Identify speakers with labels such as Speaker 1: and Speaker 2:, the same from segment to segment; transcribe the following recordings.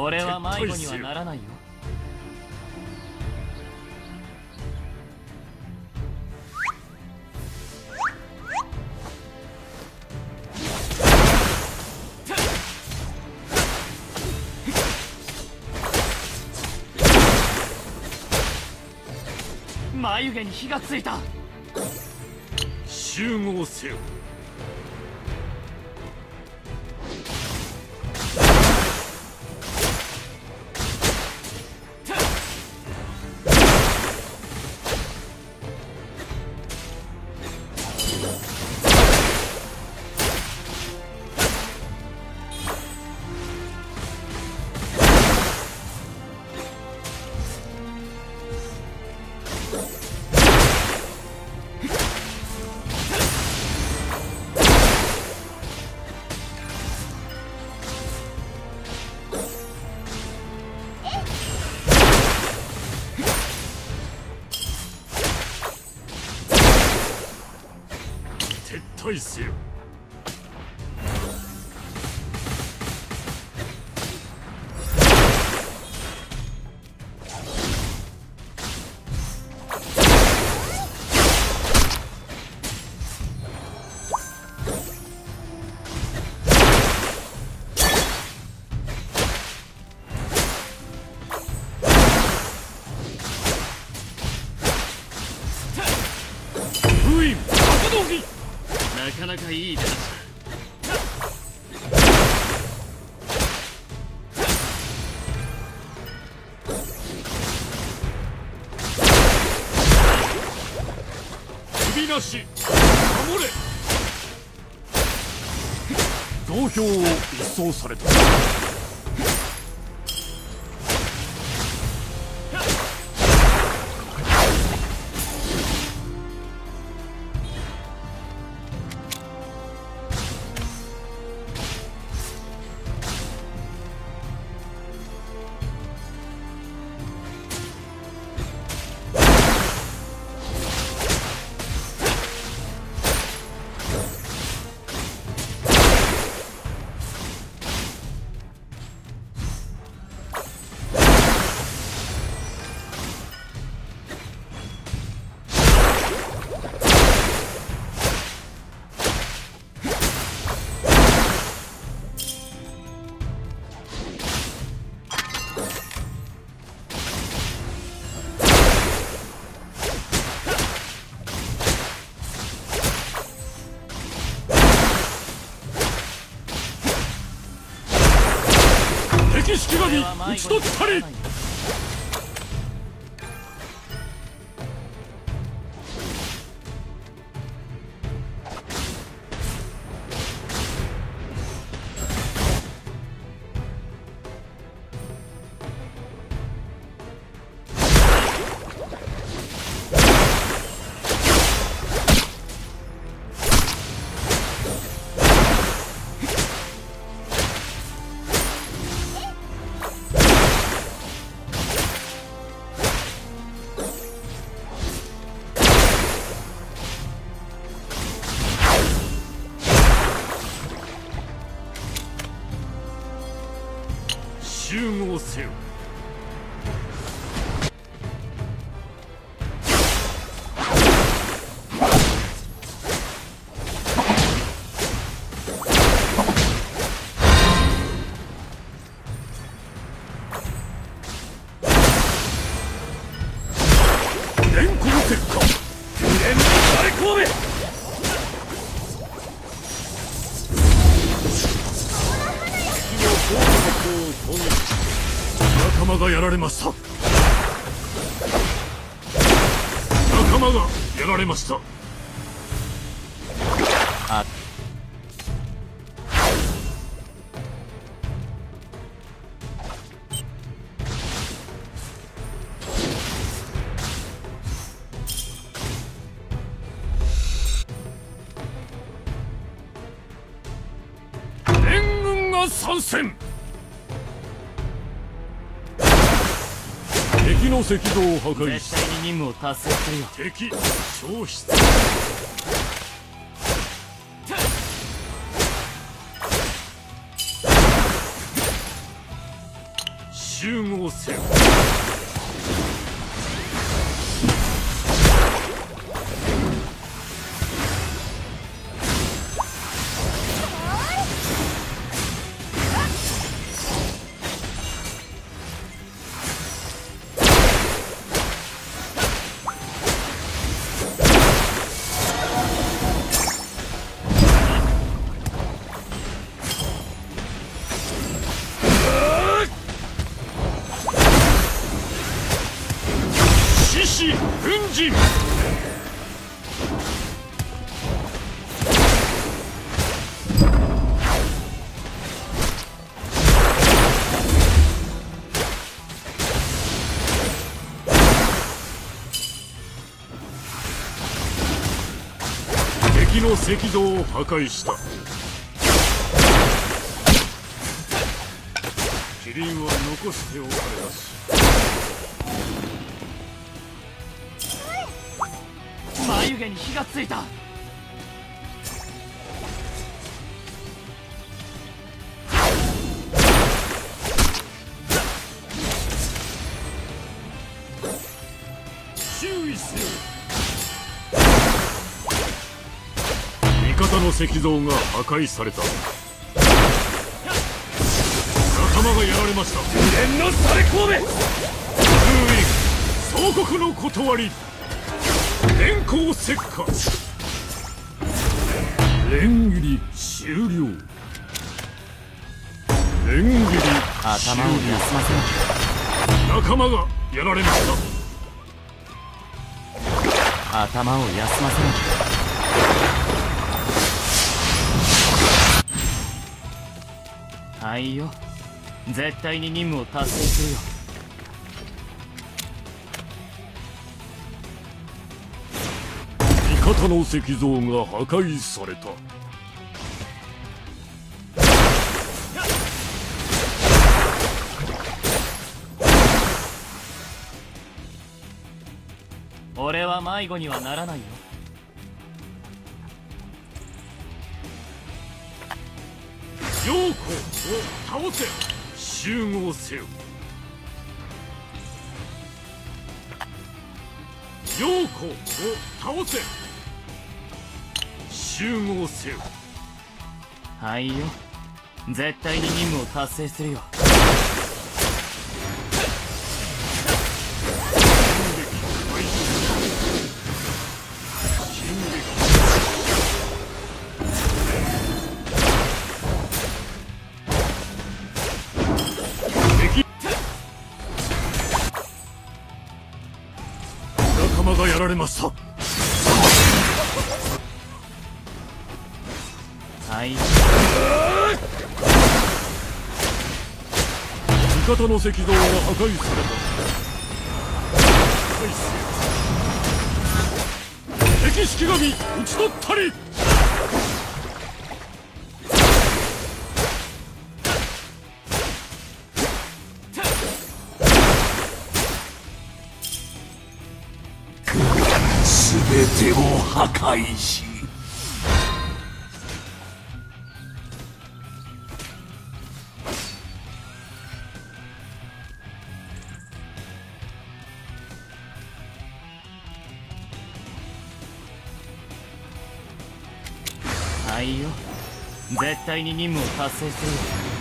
Speaker 1: 俺は迷子にはならないよ。眉毛に火がついた。
Speaker 2: 集合せよ撤退せよ。
Speaker 1: かなかいい出だし
Speaker 2: 首なし。守れ。増票を一掃された。神
Speaker 1: 俺は迷
Speaker 2: 討ち取ったり。仲間がやられました。仲間がやられました。石像を破壊し
Speaker 1: 絶対に任務を達成するよ。
Speaker 2: 敵消失。集合せよ敵の石像を破壊した。キリンは残しておかれなし。
Speaker 1: 眉毛に火がついた。
Speaker 2: の石像が破壊された。仲間がやられました。
Speaker 3: 天のされ神戸。
Speaker 2: 封印総国の断り。電光石火連切り終了。連切り
Speaker 1: 頭を休ませな
Speaker 2: 仲間がやられました。
Speaker 1: 頭を休ませなはいよ。絶対に任務を達成するよ。
Speaker 2: 味方の石像が破壊された。
Speaker 1: 俺は迷子にはならないよ
Speaker 2: 陽光を倒せ集合せよ。陽光を倒せ集合せよ。
Speaker 1: はいよ。絶対に任務を達成するよ。
Speaker 2: られました。
Speaker 1: はい。
Speaker 2: 味方の石像が破壊された敵式神討ち取ったり
Speaker 3: てを破壊し。
Speaker 1: はいよ。絶対に任務を達成する。よ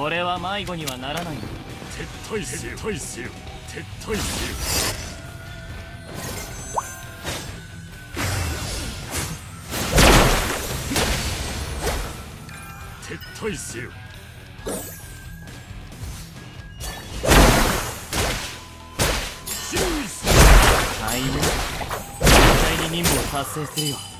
Speaker 1: 俺は迷子にはならない。よ
Speaker 2: 撤退せよ撤退せよ撤退せよ撤退せよ
Speaker 1: 絶対に任務を達成するよ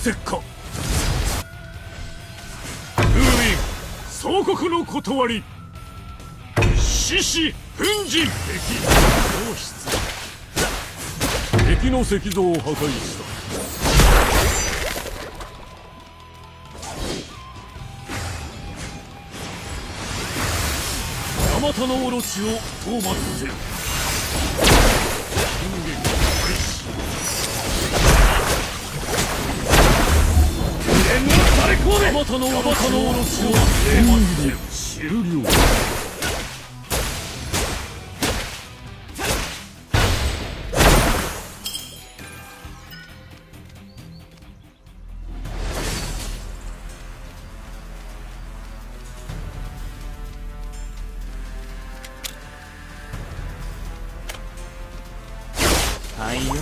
Speaker 2: 石火封印総国の断り。獅子奮陣敵。喪失敵の石像を破壊した。ヤマタノオロチを討伐せよ。ヤマタノオロチを討伐せよ終了
Speaker 1: はいよ。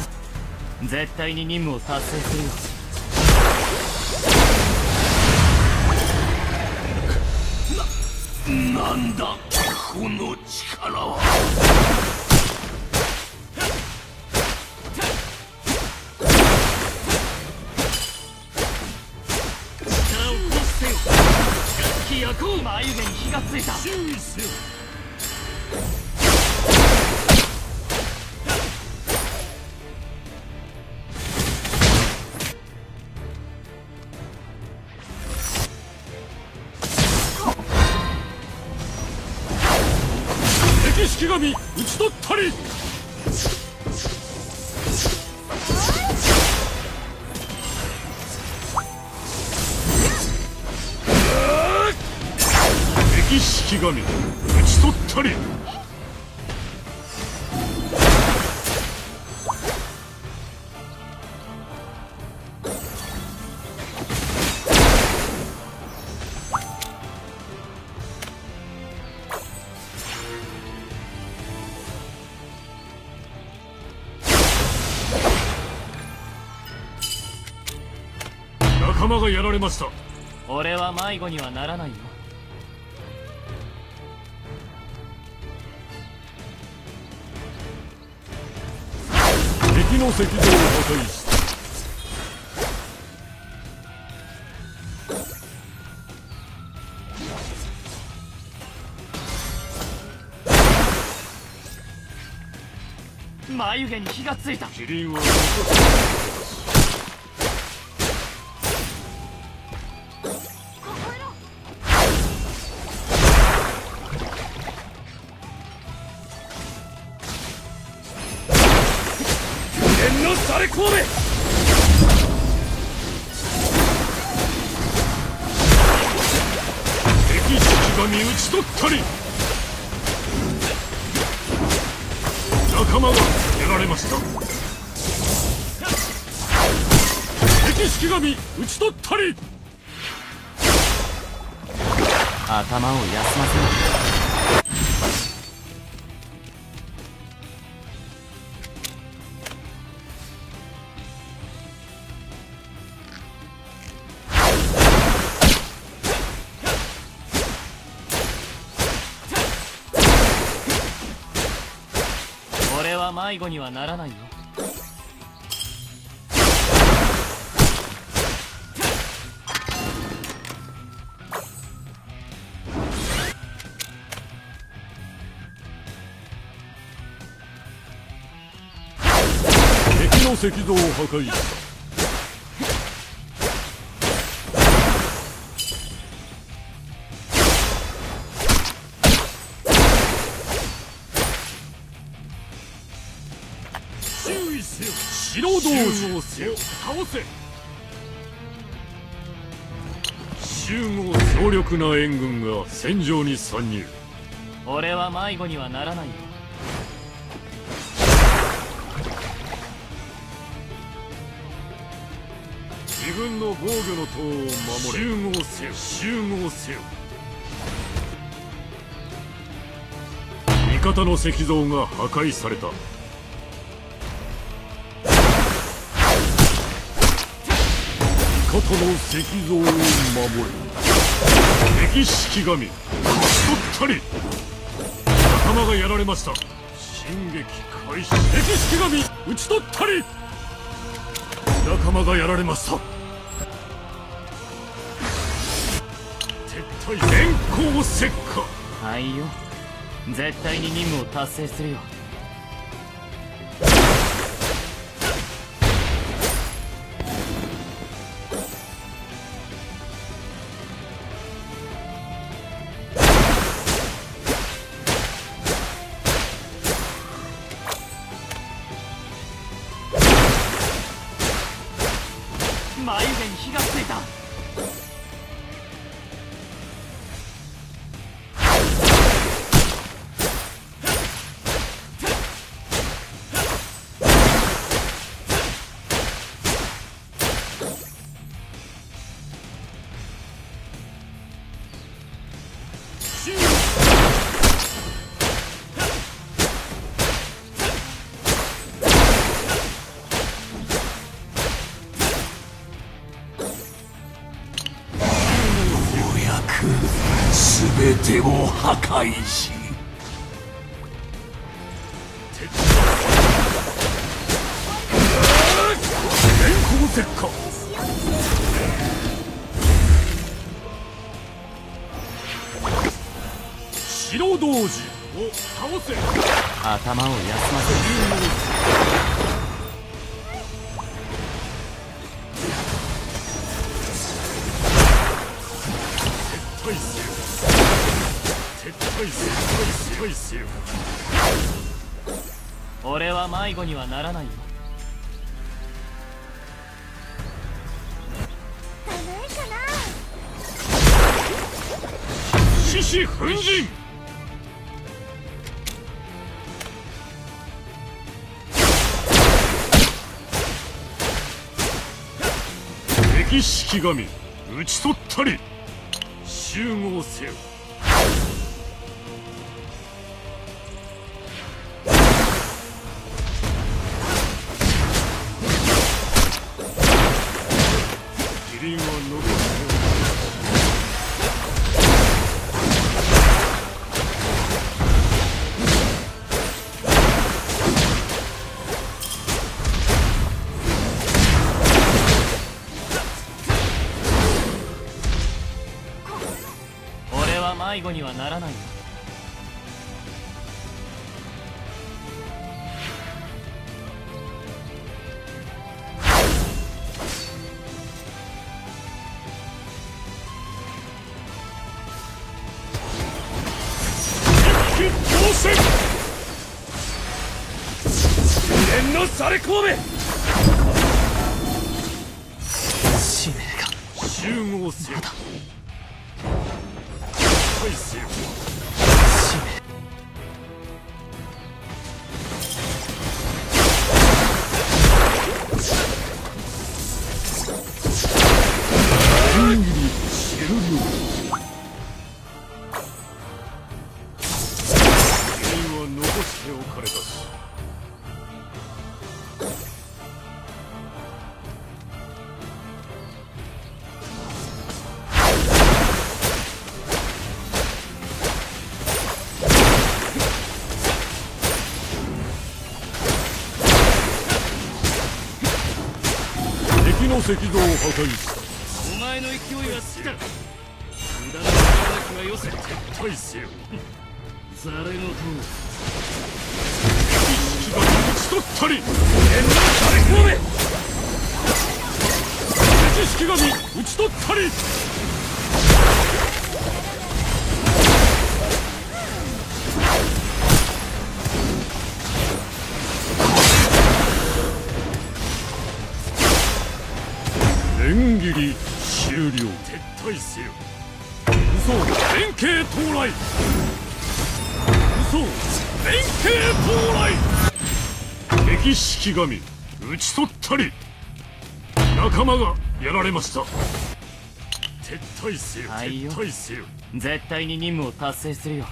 Speaker 1: 絶対に任務を達成するよ。
Speaker 3: なんだ？この力は。
Speaker 1: 眉毛に火がついた
Speaker 2: 式神討ち取ったり敵式神討ち取ったりがやられました。
Speaker 1: 俺は迷子にはならないよ。
Speaker 2: 敵の石像を破壊した。
Speaker 1: 眉毛に火がついた。
Speaker 2: キリンは敵式神討ち取ったり。
Speaker 1: 頭を休ませろ。俺は迷子にはならないよ。
Speaker 2: 石像を破壊。した注意せよ白道場せよ倒せ集合強力な援軍が戦場に参入
Speaker 1: 俺は迷子にはならないよ
Speaker 2: 分の防御の塔を守れ。集合せよ。集合せよ。味方の石像が破壊された。味方の石像を守れ。歴史神。討ち取ったり。仲間がやられました。進撃開始。歴史神。討ち取ったり。仲間がやられました。撤退電光石火
Speaker 1: はいよ。絶対に任務を達成するよ。
Speaker 3: 全てを破壊し。
Speaker 2: 電光石火白童子を倒せ。
Speaker 1: 頭を休ませる。
Speaker 2: 撤退せよ撤退せよ撤退せよ
Speaker 1: 俺は迷子にはならないよ。
Speaker 4: ダメかな。
Speaker 2: 獅子奮陣敵式神。討ち取ったり集合せよ
Speaker 1: 迷子にはならない。
Speaker 2: されこめ!
Speaker 1: 使命が
Speaker 2: 集合せよ。対キリンは残しておかれたし敵の石像を破壊した。
Speaker 1: 前の勢いは尽きた無駄な働きはよせ。
Speaker 2: 対せよ
Speaker 1: ザレの塔
Speaker 2: 敵が討ち取ったり。縁のされ込め敵式神討ち取ったり。せよ嘘連携到来。嘘連携到来。敵式神討ち取ったり。仲間がやられました。撤退せよ撤退せよ。
Speaker 1: 絶対に任務を達成するよ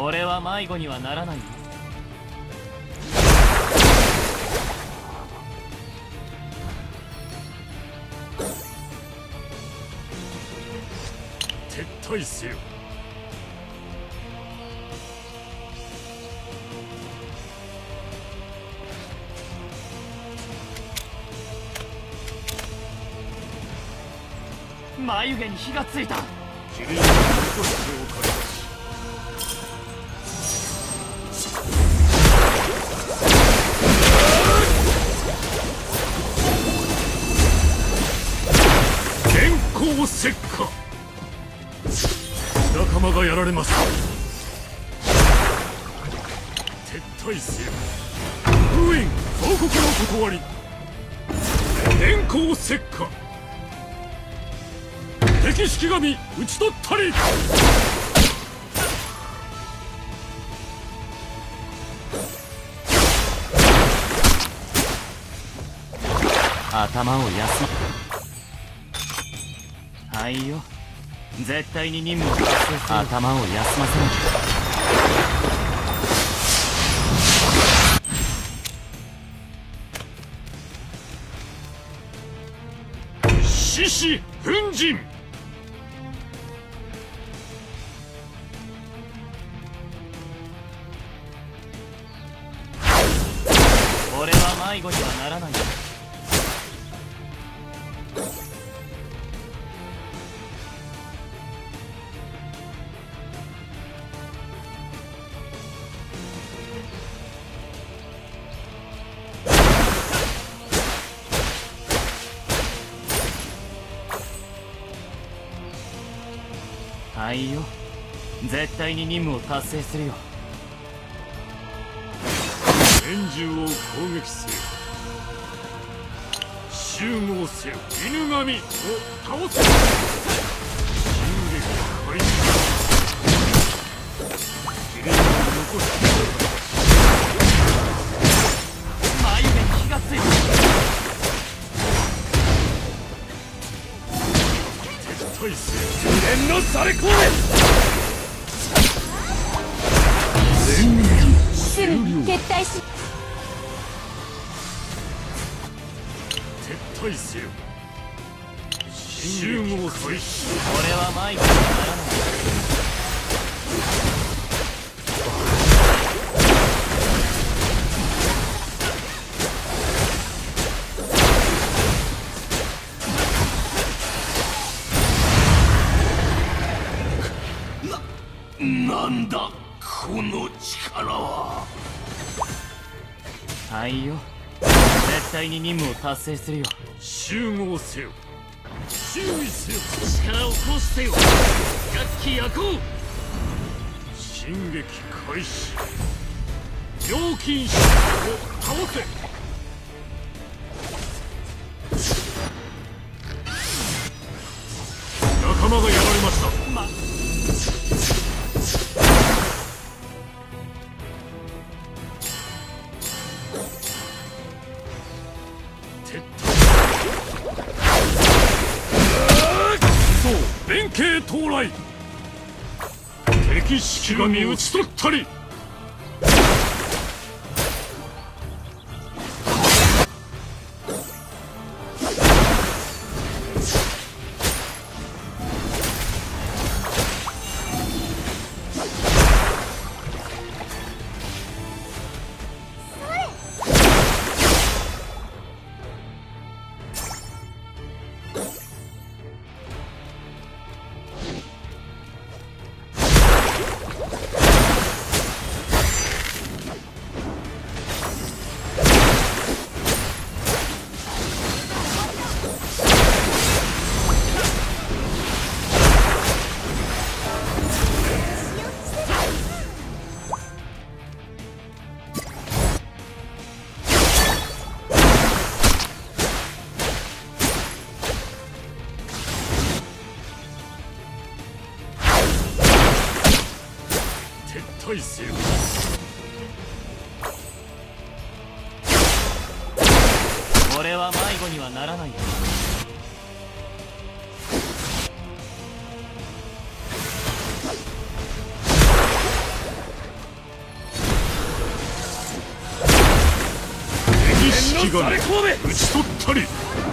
Speaker 1: 俺は迷子にはならないよ。
Speaker 2: 撤退せよ。
Speaker 1: 眉毛に火がついた。
Speaker 2: キリンの残しておかれたれました撤退せよ封印報告の断り。電光石火敵式神討ち取ったり。
Speaker 1: 頭を休まはいよ。絶対に任務を達成する。頭を休ませな
Speaker 2: 獅子奮陣
Speaker 1: 俺は迷子にはならない。よはいよ。絶対に任務を達成するよ。
Speaker 2: 円獣を攻撃せよ。集合せよ。犬神を倒せ。残して
Speaker 1: 眉毛に火がつい
Speaker 2: せよ。
Speaker 3: 念のされこ
Speaker 4: すぐに撤退し
Speaker 2: 撤退せよ集合開始
Speaker 1: 俺は迷子にはならない対に任務を達成するよ。
Speaker 2: 集合せよ。注意せよ。
Speaker 1: 力を行使せよ。百鬼夜行
Speaker 2: 進撃開始。料金者を倒せ敵式神討ち取ったり。再生
Speaker 1: 俺は迷子にはならない。よ
Speaker 2: 敵式が打ち取ったり。